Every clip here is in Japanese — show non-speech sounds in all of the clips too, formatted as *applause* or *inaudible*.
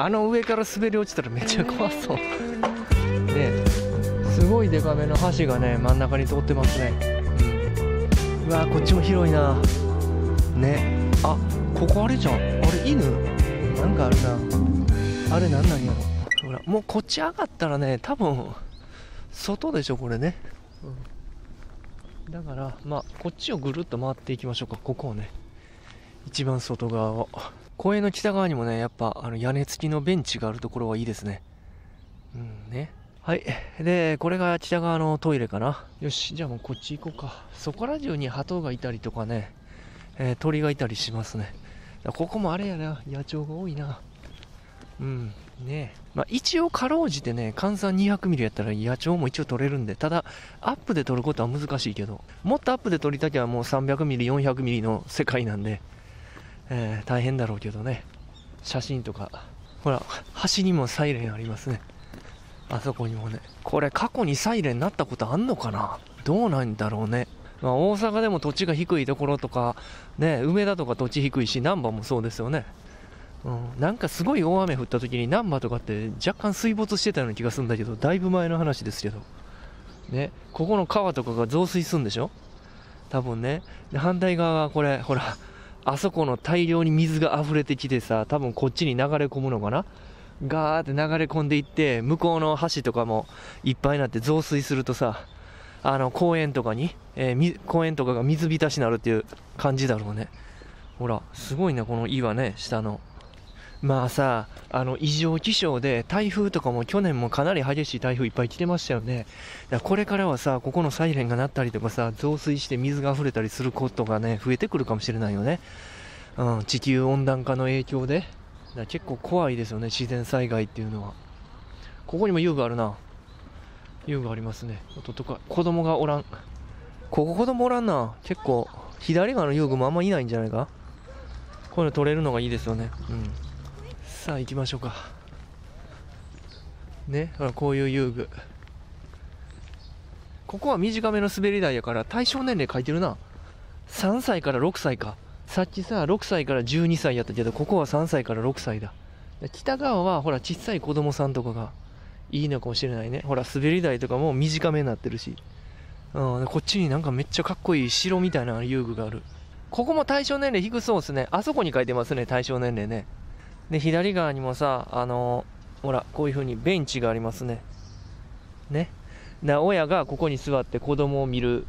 あの上から滑り落ちたらめっちゃ怖そう。ねすごいデカめの橋がね真ん中に通ってますね、うん、うわこっちも広いな。ね。あここあれじゃん。あれ犬？なんかあるな。あれなんなんやろ。ほらもうこっち上がったらね多分外でしょこれね、うん、だからまあこっちをぐるっと回っていきましょうか。ここをね。一番外側を。公園の北側にもねやっぱあの屋根付きのベンチがあるところはいいですねうんねはい。で、これが北側のトイレかな。よし、じゃあもうこっち行こうか。そこら中に鳩がいたりとかね、えー、鳥がいたりしますね。ここもあれやな、野鳥が多いな。うん、ねまあ、一応かろうじてね、換算200ミリやったら野鳥も一応取れるんで、ただ、アップで撮ることは難しいけど、もっとアップで撮りたきゃもう300ミリ、400ミリの世界なんで、えー、大変だろうけどね。写真とか。ほら、橋にもサイレンありますね。あそこにもね。これ過去にサイレンなったことあんのかな？どうなんだろうね。まあ、大阪でも土地が低いところとか、ね、梅田とか土地低いし、難波もそうですよね。うん、なんかすごい大雨降った時に難波とかって若干水没してたような気がするんだけど、だいぶ前の話ですけど。ね、ここの川とかが増水するんでしょ？多分ね。反対側はこれ、ほら、あそこの大量に水が溢れてきてさ、多分こっちに流れ込むのかな？ガーって流れ込んでいって、向こうの橋とかもいっぱいになって増水するとさ、あの公園とかに、えー、公園とかが水浸しになるっていう感じだろうね。ほら、すごいな、この岩ね、下の。まあさ、あの異常気象で台風とかも去年もかなり激しい台風いっぱい来てましたよね。だこれからはさ、ここのサイレンが鳴ったりとかさ、増水して水が溢れたりすることがね、増えてくるかもしれないよね。うん、地球温暖化の影響で。だ結構怖いですよね、自然災害っていうのは。ここにも遊具あるな。遊具ありますね。音とか、子供がおらん。ここ子供おらんな。結構、左側の遊具もあんまいないんじゃないか？こういうの取れるのがいいですよね。うん。さあ行きましょうか。ねほらこういう遊具。ここは短めの滑り台やから対象年齢書いてるな。3歳から6歳か。さっきさ6歳から12歳やったけどここは3歳から6歳だ。北側はほら小さい子供さんとかがいいのかもしれないね。ほら滑り台とかも短めになってるし、うん、こっちになんかめっちゃかっこいい城みたいな遊具がある。ここも対象年齢低そうですね。あそこに書いてますね対象年齢ね。で、左側にもさ、あのほら、こういう風にベンチがありますね。ね。だ親がここに座って子供を見る、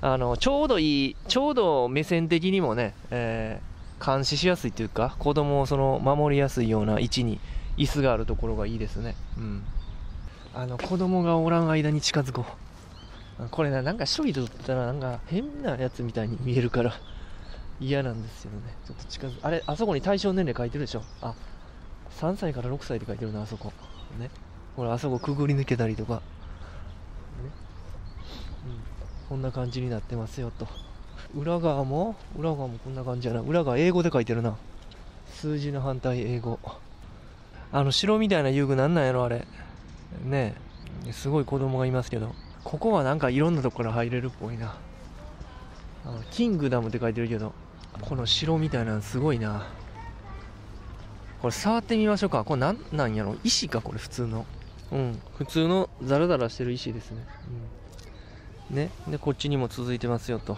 あの、ちょうどいい、ちょうど目線的にもね、えー、監視しやすいというか、子供をその守りやすいような位置に椅子があるところがいいですね。うん。あの、子供がおらん間に近づこう。これな、なんか一人で撮ったらなんか変なやつみたいに見えるから嫌なんですよね。ちょっと近づあれ、あそこに対象年齢書いてるでしょ。あ、3歳から6歳って書いてるな、あそこ。ね。ほら、あそこくぐり抜けたりとか。ね。うん。こんな感じになってますよ、と。裏側も裏側もこんな感じやな。裏側英語で書いてるな。数字の反対英語。あの、城みたいな遊具なんなんやろ、あれ。ねすごい子供がいますけど。ここはなんかいろんなとこから入れるっぽいな。あのキングダムって書いてるけど、この城みたいなのすごいな。これ触ってみましょうか。これなんなんやろ？石か、これ普通の。うん。普通のザラザラしてる石ですね。うん。ね。で、こっちにも続いてますよと。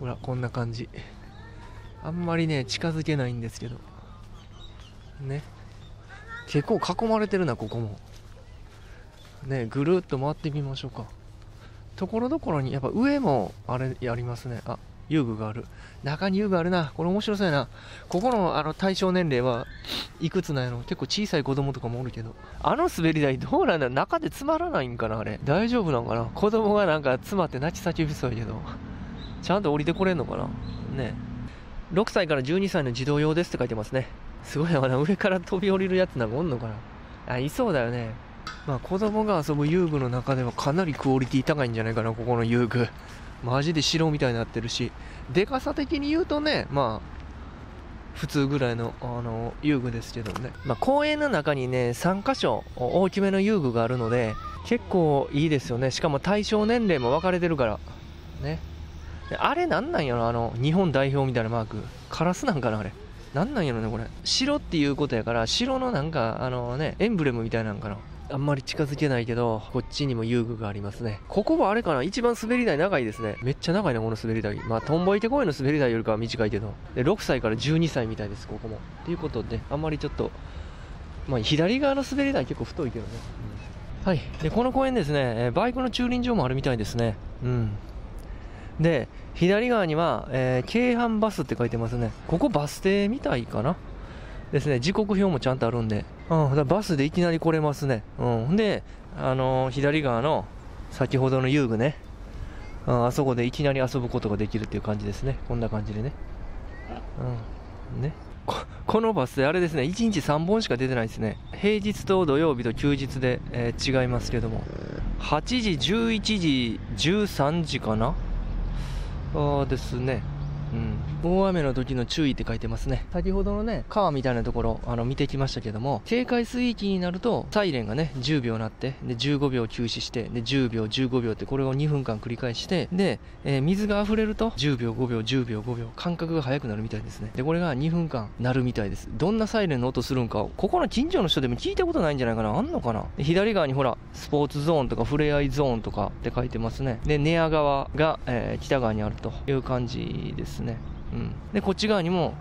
ほら、こんな感じ。あんまりね、近づけないんですけど。ね。結構囲まれてるな、ここも。ね、ぐるっと回ってみましょうか。ところどころに、やっぱ上もあれやりますね。あ、遊具がある。中に遊具あるな。これ面白そうやな。ここのあの対象年齢はいくつなんやろ結構小さい子供とかもおるけど。あの滑り台どうなんだ中で詰まらないんかなあれ。大丈夫なんかな子供がなんか詰まって泣き叫びそうやけど。ちゃんと降りてこれんのかなね。6歳から12歳の児童用ですって書いてますね。すごいな。上から飛び降りるやつなんかおんのかなあ、いそうだよね。まあ子供が遊ぶ遊具の中ではかなりクオリティ高いんじゃないかな、ここの遊具。マジで城みたいになってるし、でかさ的に言うとね、まあ、普通ぐらいの、あの、遊具ですけどね。まあ、公園の中にね、3箇所大きめの遊具があるので、結構いいですよね。しかも対象年齢も分かれてるから。ね。あれなんなんやろ？あの、日本代表みたいなマーク。カラスなんかなあれ。なんなんやろねこれ城っていうことやから城のなんかあのねエンブレムみたいなんかなあんまり近づけないけど、こっちにも遊具がありますね。ここはあれかな一番滑り台長いですね。めっちゃ長いな、この滑り台。まあ、トンボ池公園の滑り台よりかは短いけど。で、6歳から12歳みたいです、ここも。ということで、あんまりちょっと、まあ、左側の滑り台結構太いけどね。うん、はい。で、この公園ですね、バイクの駐輪場もあるみたいですね。うん。で、左側には、えー、京阪バスって書いてますね。ここバス停みたいかな？ですね、時刻表もちゃんとあるんで、うん、だバスでいきなり来れますね。うん。で、あのー、左側の先ほどの遊具ね、うん、あそこでいきなり遊ぶことができるっていう感じですね。こんな感じでね。うん。ね。このバスであれですね、1日3本しか出てないですね。平日と土曜日と休日で、えー、違いますけども。8時、11時、13時かな？あですね。うん、大雨の時の注意って書いてますね。先ほどのね、川みたいなところ、あの、見てきましたけども、警戒水域になると、サイレンがね、10秒鳴って、で、15秒休止して、で、10秒、15秒って、これを2分間繰り返して、で、えー、水が溢れると、10秒、5秒、10秒、5秒、間隔が速くなるみたいですね。で、これが2分間鳴るみたいです。どんなサイレンの音するんか、ここの近所の人でも聞いたことないんじゃないかなあんのかな？左側にほら、スポーツゾーンとか、ふれあいゾーンとかって書いてますね。で、寝屋川が、えー、北側にあるという感じですですね。うん、でこっち側にも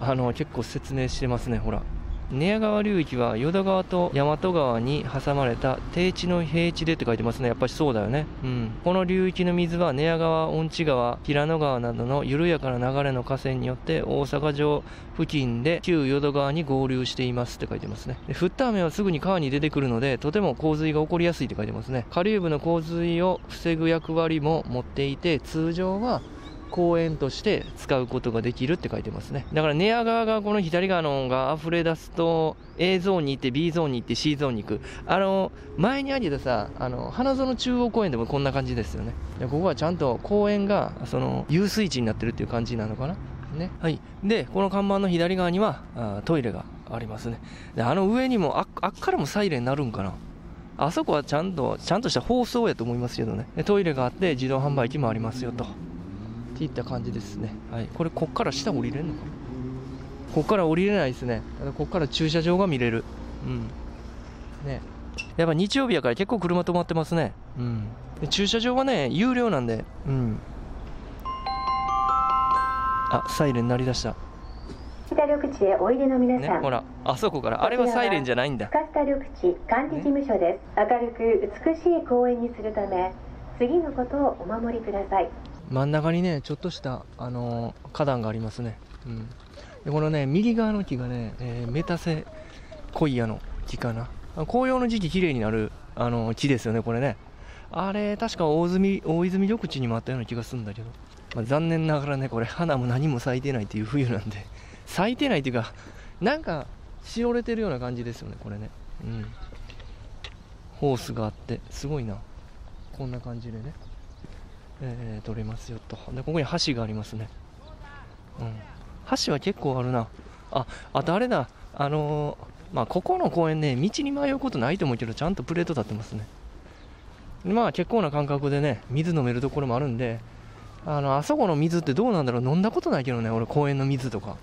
あの結構説明してますねほら寝屋川流域は淀川と大和川に挟まれた低地の平地でって書いてますね。やっぱりそうだよね。うん。この流域の水は寝屋川、恩地川、平野川などの緩やかな流れの河川によって大阪城付近で旧淀川に合流していますって書いてますね。降った雨はすぐに川に出てくるので、とても洪水が起こりやすいって書いてますね。下流部の洪水を防ぐ役割も持っていて、通常は公園として使うことができるって書いてますね。だから寝屋川がこの左側のが溢れ出すと A ゾーンに行って B ゾーンに行って C ゾーンに行く。あの、前にあげたさ、あの、花園中央公園でもこんな感じですよねで。ここはちゃんと公園がその遊水地になってるっていう感じなのかな。ね。はい。で、この看板の左側にはあトイレがありますね。で、あの上にもあ、あっからもサイレンなるんかな。あそこはちゃんと、ちゃんとした放送やと思いますけどね。トイレがあって自動販売機もありますよと。っていった感じですね。はい。これ、こっから下降りれんのか？なこっから降りれないですね。ただこっから駐車場が見れる。うん。ね。やっぱ日曜日やから結構車止まってますね。うん。で駐車場はね、有料なんで、うん。あ、サイレン鳴り出した。北緑地へおいでの皆さん、ね、ほらあそこからあれはサイレンじゃないんだ深田緑地管理事務所です、明るく美しい公園にするため次のことをお守りください真ん中にね、ちょっとした、あの、花壇がありますね。うん。で、このね、右側の木がね、えー、メタセコイヤの木かな。紅葉の時期綺麗になる、あの、木ですよね、これね。あれ、確か大泉、大泉緑地にもあったような気がするんだけど。まあ、残念ながらね、これ、花も何も咲いてないっていう冬なんで、*laughs* 咲いてないっていうか、なんか、しおれてるような感じですよね、これね。うん。ホースがあって、すごいな。こんな感じでね。えー、取れますよと。でここに橋がありますね、うん、橋は結構あるな。ああとあれだ。あのー、まあここの公園ね道に迷うことないと思うけどちゃんとプレート立ってますね。まあ結構な感覚でね水飲めるところもあるんであのあそこの水ってどうなんだろう。飲んだことないけどね俺公園の水とか。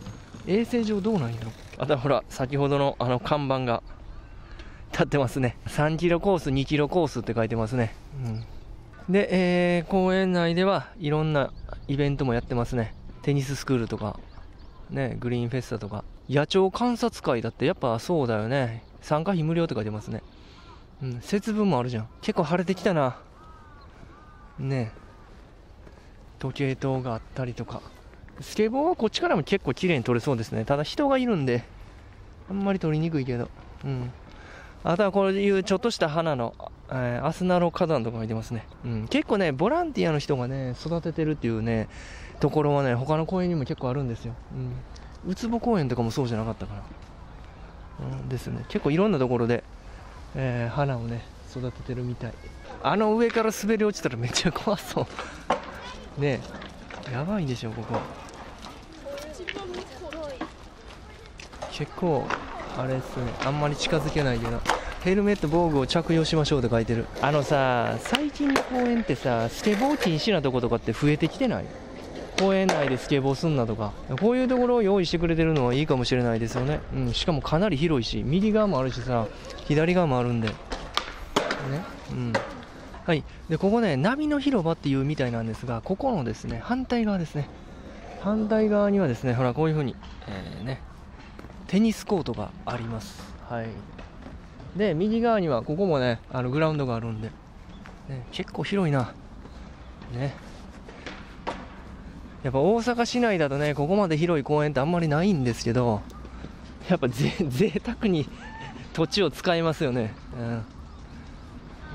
衛生上どうなんやろ。あとほら先ほどのあの看板が立ってますね。3キロコース2キロコースって書いてますね。うん。で、えー、公園内ではいろんなイベントもやってますね。テニススクールとか、ね、グリーンフェスタとか。野鳥観察会だってやっぱそうだよね。参加費無料って書いてますね。うん、節分もあるじゃん。結構晴れてきたな。ね時計塔があったりとか。スケボーはこっちからも結構綺麗に撮れそうですね。ただ人がいるんで、あんまり撮りにくいけど。うん。あとはこういうちょっとした花のえー、アスナロ火山とか見てますね、うん、結構ねボランティアの人がね育ててるっていうねところはね他の公園にも結構あるんですよ、うん、ウツボ公園とかもそうじゃなかったかな、うん、ですね。結構いろんなところで、えー、花をね育ててるみたい。あの上から滑り落ちたらめっちゃ怖そう。*laughs* ね。やばいでしょここ。結構あれっすね。あんまり近づけないけどヘルメット防具を着用しましょうって書いてる。あのさ最近の公園ってさスケボー禁止なとことかって増えてきてない？公園内でスケボーすんなとか。こういうところを用意してくれてるのはいいかもしれないですよね、うん、しかもかなり広いし右側もあるしさ左側もあるんで。ね。うん。はい。でここね波の広場っていうみたいなんですがここのですね反対側ですね。反対側にはですねほらこういう風に、えー、ねテニスコートがあります。はい。で右側にはここもねあのグラウンドがあるんで、ね、結構広いな。ね。やっぱ大阪市内だとねここまで広い公園ってあんまりないんですけどやっぱぜ *laughs* 贅沢に土地を使いますよね、うん。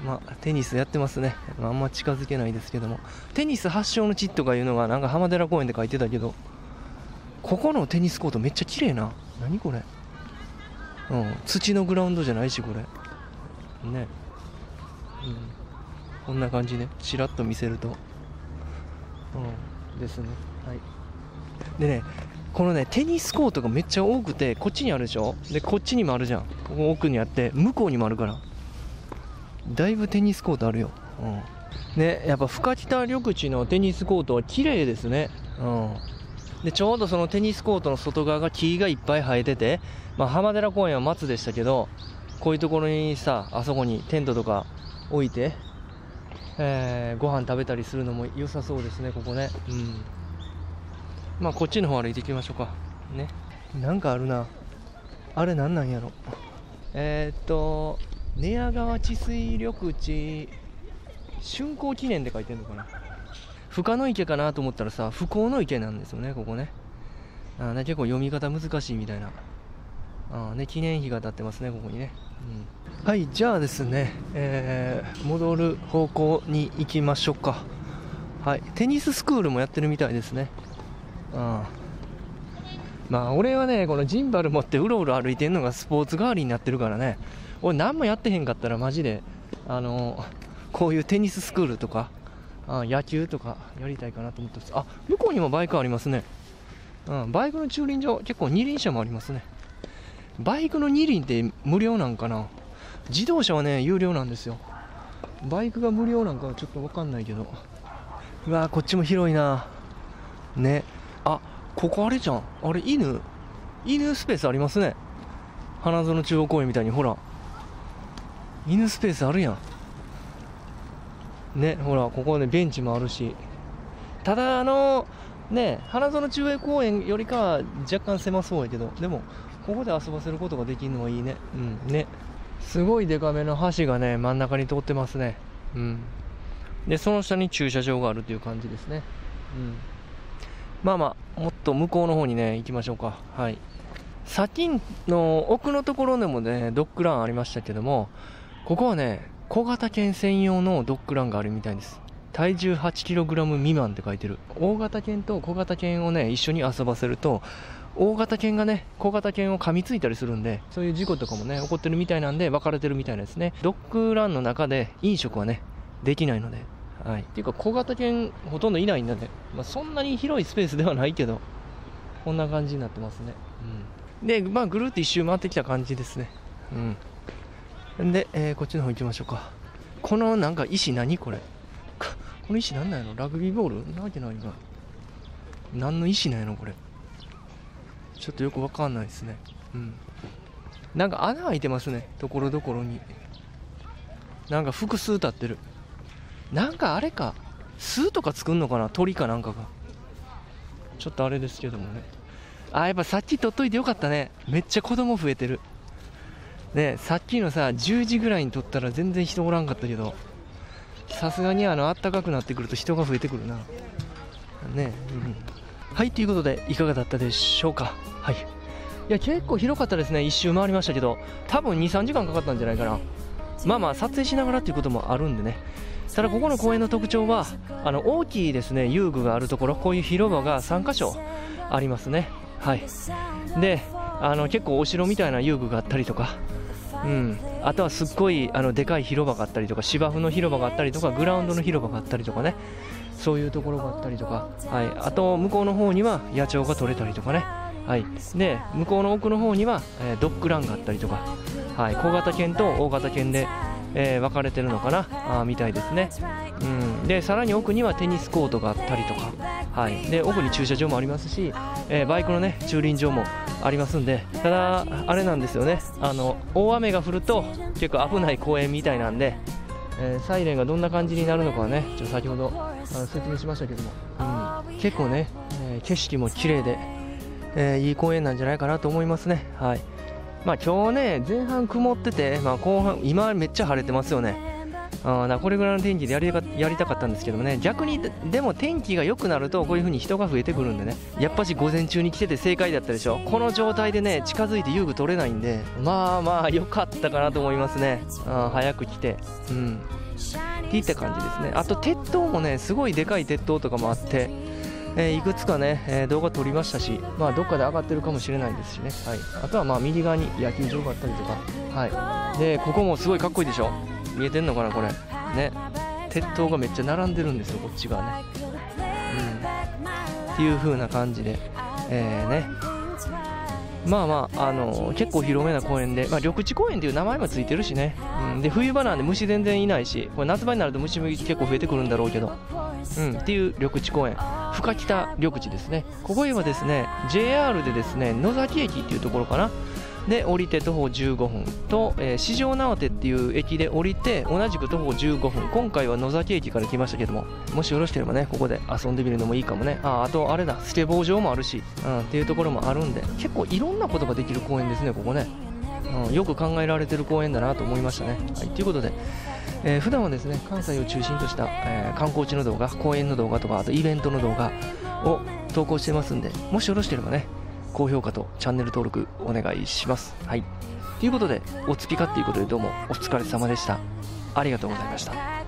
まあ、テニスやってますね。あんま近づけないですけども。テニス発祥の地とかいうのがなんか浜寺公園で書いてたけどここのテニスコートめっちゃ綺麗な。何これ？うん。土のグラウンドじゃないしこれ。ね。うん。こんな感じね。ちらっと見せると。うん。ですね。はい。でねこのねテニスコートがめっちゃ多くてこっちにあるでしょ？でこっちにもあるじゃん。ここ奥にあって向こうにもあるから。だいぶテニスコートあるよ。うん。ねやっぱ深北緑地のテニスコートは綺麗ですね。うんでちょうどそのテニスコートの外側が木がいっぱい生えてて、まあ、浜寺公園は松でしたけどこういうところにさあそこにテントとか置いてえー、ご飯食べたりするのも良さそうですね、ここね。うん。まあ、こっちの方歩いていきましょうか。ね。なんかあるな。あれなんなんやろ。えー、っと、寝屋川治水緑地竣工記念で書いてるのかな。深の池かなと思ったらさ、不幸の池なんですよね、ここね。あね結構読み方難しいみたいな。あね、記念碑が立ってますね、ここにね。うん、はい、じゃあですね、えー、戻る方向に行きましょうか。はい、テニススクールもやってるみたいですね。あまあ、俺はね、このジンバル持ってうろうろ歩いてるのがスポーツ代わりになってるからね、俺何もやってへんかったらマジで、あのこういうテニススクールとか、あ野球とかやりたいかなと思ってます。あ、向こうにもバイクありますね。うん、バイクの駐輪場、結構二輪車もありますね。バイクの二輪って無料なんかな？自動車はね、有料なんですよ。バイクが無料なんかはちょっとわかんないけど。うわこっちも広いな。ね。あ、ここあれじゃん。あれ、犬犬スペースありますね。花園中央公園みたいに、ほら。犬スペースあるやん。ね、ほら、ここね、ベンチもあるし。ただ、あのね、花園中央公園よりかは若干狭そうやけど、でも、ここで遊ばせることができるのはいいね。うんね。すごいデカめの橋がね真ん中に通ってますね。うん。でその下に駐車場があるという感じですね。うん。まあまあもっと向こうの方にね行きましょうか。はい。先の奥のところでもねドッグランありましたけどもここはね小型犬専用のドッグランがあるみたいです体重 8kg 未満って書いてる大型犬と小型犬をね一緒に遊ばせると大型犬がね、小型犬を噛みついたりするんで、そういう事故とかもね、起こってるみたいなんで、分かれてるみたいですね。ドッグランの中で飲食はね、できないので。はい。っていうか、小型犬ほとんどいないんで、まあ、そんなに広いスペースではないけど、こんな感じになってますね。うん。で、まあ、ぐるっと一周回ってきた感じですね。うん。で、えー、こっちの方行きましょうか。このなんか石何これ。この石何なんやろ。ラグビーボール？なわけないな。何の石なんやろこれ。ちょっとよくわかんないですね。うん。なんか穴開いてますね。ところどころに。なんか複数立ってる。なんかあれか。巣とか作んのかな？鳥かなんかが。ちょっとあれですけどもね。あやっぱさっき取っといてよかったね。めっちゃ子供増えてる。ねさっきのさ10時ぐらいに撮ったら全然人おらんかったけどさすがにあの暖かくなってくると人が増えてくるな。ねうん。はいということでいかがだったでしょうか？はい。いや結構広かったですね。一周回りましたけど多分23時間かかったんじゃないかな。まあまあ撮影しながらっていうこともあるんでね。ただここの公園の特徴はあの大きいですね遊具があるところこういう広場が3箇所ありますね。はい。であの結構お城みたいな遊具があったりとかうん、あとはすっごいあのでかい広場があったりとか芝生の広場があったりとかグラウンドの広場があったりとかね。そういうところがあったりとか、はい、あと向こうの方には野鳥が取れたりとかね、はい、で向こうの奥の方には、えー、ドッグランがあったりとか、はい、小型犬と大型犬で、えー、分かれてるのかな。あみたいですね、うん、でさらに奥にはテニスコートがあったりとか、はい、で奥に駐車場もありますし、えーバイクのね駐輪場もありますんでただあれなんですよね。あの大雨が降ると結構危ない公園みたいなんで、えーサイレンがどんな感じになるのかはねちょっと先ほどあの説明しましたけども、うん、結構ね、えー景色も綺麗で、えいい公園なんじゃないかなと思いますね。はい。まあ今日ね前半曇ってて、まあ、後半今めっちゃ晴れてますよね。あーだこれぐらいの天気でやりやりたかったんですけどもね逆にでも天気が良くなるとこういう風に人が増えてくるんでねやっぱし午前中に来てて正解だったでしょ。この状態でね近づいて遊具取れないんでまあまあ良かったかなと思いますね。あ早く来て。うん。っていった感じですね。あと鉄塔もねすごいでかい鉄塔とかもあってえーいくつかね、えー動画撮りましたし、まあ、どっかで上がってるかもしれないですしね、はい、あとはまあ右側に野球場があったりとか、はい、でここもすごいかっこいいでしょ。見えてんのかなこれ。ね。鉄塔がめっちゃ並んでるんですよこっち側ね、うん、っていう風な感じで、えーね。まあまあ、あの結構広めな公園で、まあ、緑地公園っていう名前もついてるしね、うん、で冬場なんで虫全然いないしこれ夏場になると虫も結構増えてくるんだろうけど、うん、っていう緑地公園。深北緑地ですね。ここへはですね JR でですね野崎駅っていうところかな。で降りて徒歩15分と、えー四条直手っていう駅で降りて同じく徒歩15分。今回は野崎駅から来ましたけどももしよろしければねここで遊んでみるのもいいかもね。ああとあれだスケボー場もあるし、うん、っていうところもあるんで結構いろんなことができる公園ですねここね、うん、よく考えられてる公園だなと思いましたね。はいということでえー普段はですね関西を中心とした、えー観光地の動画公園の動画とかあとイベントの動画を投稿してますんでもしよろしければね高評価とチャンネル登録お願いします。はい。ということでおつぴかっていうことでどうもお疲れ様でした。ありがとうございました。